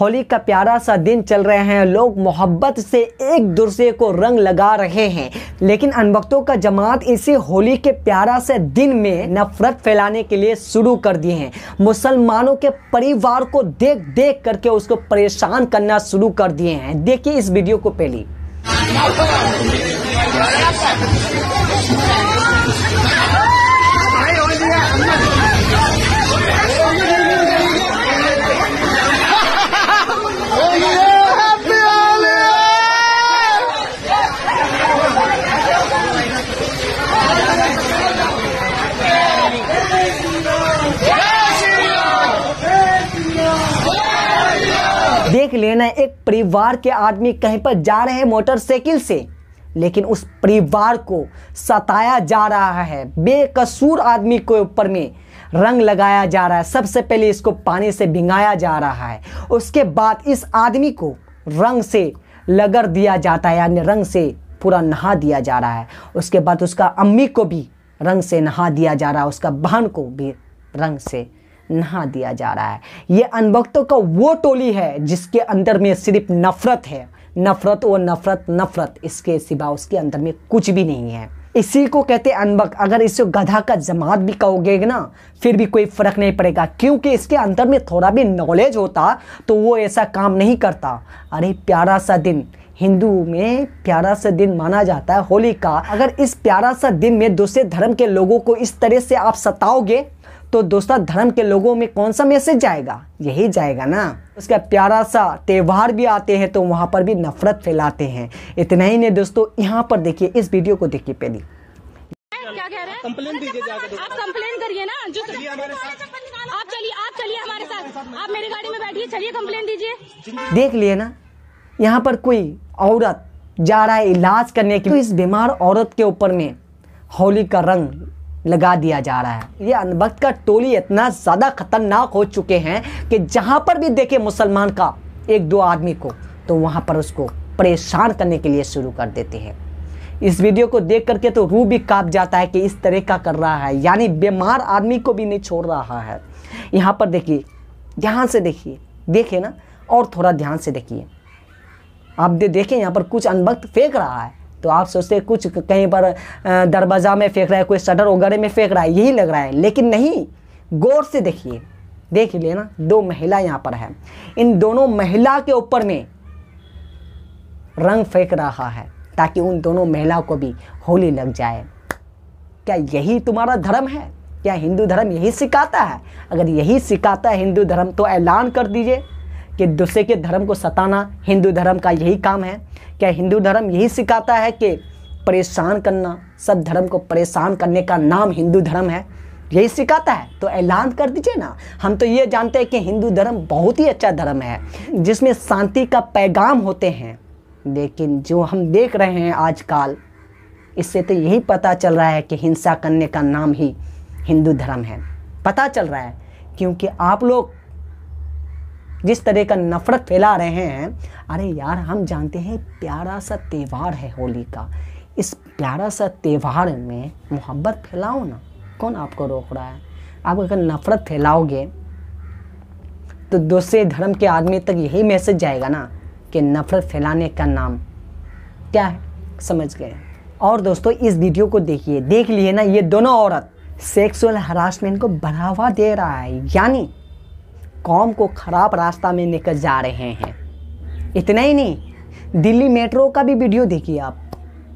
होली का प्यारा सा दिन चल रहे हैं। लोग मोहब्बत से एक दूसरे को रंग लगा रहे हैं। लेकिन अनबख्तों का जमात इसी होली के प्यारा से दिन में नफरत फैलाने के लिए शुरू कर दिए हैं। मुसलमानों के परिवार को देख देख करके उसको परेशान करना शुरू कर दिए हैं। देखिए इस वीडियो को पहले। देख लेना एक परिवार के आदमी कहीं पर जा रहे हैं मोटरसाइकिल से, लेकिन उस परिवार को सताया जा रहा है। बेकसूर आदमी के ऊपर में रंग लगाया जा रहा है। सबसे पहले इसको पानी से भिंगाया जा रहा है। उसके बाद इस आदमी को रंग से लगड़ दिया जाता है, यानी रंग से पूरा नहा दिया जा रहा है। उसके बाद उसका अम्मी को भी रंग से नहा दिया जा रहा है, उसका बहन को भी रंग से नहा दिया जा रहा है। ये अनबख्तों का वो टोली है जिसके अंदर में सिर्फ़ नफरत है। नफरत और नफरत नफरत इसके सिवा उसके अंदर में कुछ भी नहीं है। इसी को कहते अनबक अगर इसे गधा का जमात भी कहोगे ना, फिर भी कोई फ़र्क नहीं पड़ेगा। क्योंकि इसके अंदर में थोड़ा भी नॉलेज होता तो वो ऐसा काम नहीं करता। अरे प्यारा सा दिन। हिंदू में प्यारा सा दिन माना जाता है होली का। अगर इस प्यारा सा दिन में दूसरे धर्म के लोगों को इस तरह से आप सताओगे तो दूसरा धर्म के लोगों में कौन सा मैसेज जाएगा? यही जाएगा ना। उसका प्यारा सा त्यौहार भी आते हैं तो वहाँ पर भी नफरत फैलाते हैं। इतना ही नहीं दोस्तों यहाँ पर देखिए इस वीडियो को देखिए पहले। क्या कह रहे हैं? कंप्लेन दीजिए जाकर। आप कंप्लेन करिए ना जो आप चलिए आप चलिए हमारे साथ। आप मेरी गाड़ी में बैठिए चलिए कंप्लेन दीजिए। देख लिए ना यहाँ पर कोई औरत जा रहा है इलाज करने के लिए। तो इस बीमार औरत के ऊपर में होली का रंग लगा दिया जा रहा है। ये अनबख्त का टोली इतना ज़्यादा खतरनाक हो चुके हैं कि जहाँ पर भी देखे मुसलमान का एक दो आदमी को तो वहाँ पर उसको परेशान करने के लिए शुरू कर देते हैं। इस वीडियो को देख करके तो रूह भी काँप जाता है कि इस तरह का कर रहा है, यानी बीमार आदमी को भी नहीं छोड़ रहा है। यहाँ पर देखिए, ध्यान से देखिए देखिए ना, और थोड़ा ध्यान से देखिए। आप दे देखें, यहाँ पर कुछ अनबख्त फेंक रहा है। तो आप सोचते हैं कुछ कहीं पर दरवाज़ा में फेंक रहा है, कोई शटर वगैरह में फेंक रहा है, यही लग रहा है। लेकिन नहीं, गौर से देखिए, देख लिए ना, दो महिला यहाँ पर है। इन दोनों महिला के ऊपर में रंग फेंक रहा है, ताकि उन दोनों महिला को भी होली लग जाए। क्या यही तुम्हारा धर्म है? क्या हिंदू धर्म यही सिखाता है? अगर यही सिखाता है हिंदू धर्म तो ऐलान कर दीजिए। कि दूसरे के धर्म को सताना हिंदू धर्म का यही काम है। क्या हिंदू धर्म यही सिखाता है कि परेशान करना, सब धर्म को परेशान करने का नाम हिंदू धर्म है? यही सिखाता है। तो ऐलान कर दीजिए ना। हम तो ये जानते हैं कि हिंदू धर्म बहुत ही अच्छा धर्म है, जिसमें शांति का पैगाम होते हैं। लेकिन जो हम देख रहे हैं आजकल, इससे तो यही पता चल रहा है कि हिंसा करने का नाम ही हिंदू धर्म है। पता चल रहा है, क्योंकि आप लोग जिस तरह का नफरत फैला रहे हैं, अरे यार, हम जानते हैं प्यारा सा त्यौहार है होली का। इस प्यारा सा त्यौहार में मोहब्बत फैलाओ ना। कौन आपको रोक रहा है? आप अगर नफरत फैलाओगे तो दूसरे धर्म के आदमी तक यही मैसेज जाएगा ना कि नफरत फैलाने का नाम। क्या है? समझ गए? और दोस्तों, इस वीडियो को देखिए। देख लिए ना ये दोनों औरत। सेक्सुअल हरासमेंट को बढ़ावा दे रहा है। यानी कौम को ख़राब रास्ता में निकल जा रहे हैं। इतना ही नहीं, दिल्ली मेट्रो का भी वीडियो देखिए आप।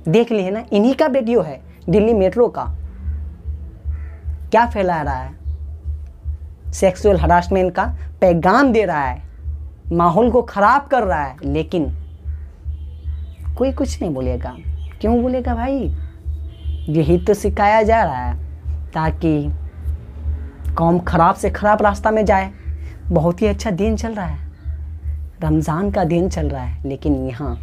देख लिए ना, इन्हीं का वीडियो है, दिल्ली मेट्रो का। क्या फैला रहा है? सेक्सुअल हरासमेंट का पैगाम दे रहा है। माहौल को ख़राब कर रहा है, लेकिन कोई कुछ नहीं बोलेगा। क्यों बोलेगा भाई? यही तो सिखाया जा रहा है, ताकि कौम ख़राब से ख़राब रास्ता में जाए। बहुत ही अच्छा दिन चल रहा है। रमज़ान का दिन चल रहा है, लेकिन यहाँ।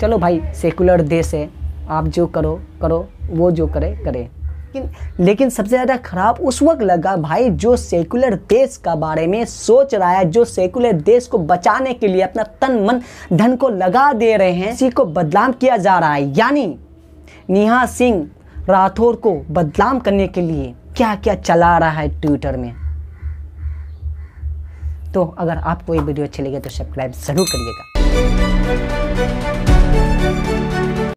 चलो भाई सेकुलर देश है आप जो करो करो, वो जो करे करे। लेकिन लेकिन सबसे ज़्यादा खराब उस वक्त लगा भाई जो सेकुलर देश का बारे में सोच रहा है, जो सेकुलर देश को बचाने के लिए अपना तन, मन, धन को लगा दे रहे हैं, इसी को बदनाम किया जा रहा है। यानी, नेहा सिंह राठौर को बदनाम करने के लिए क्या क्या चला रहा है ट्विटर में? तो अगर आपको ये वीडियो अच्छी लगे तो सब्सक्राइब ज़रूर करिएगा।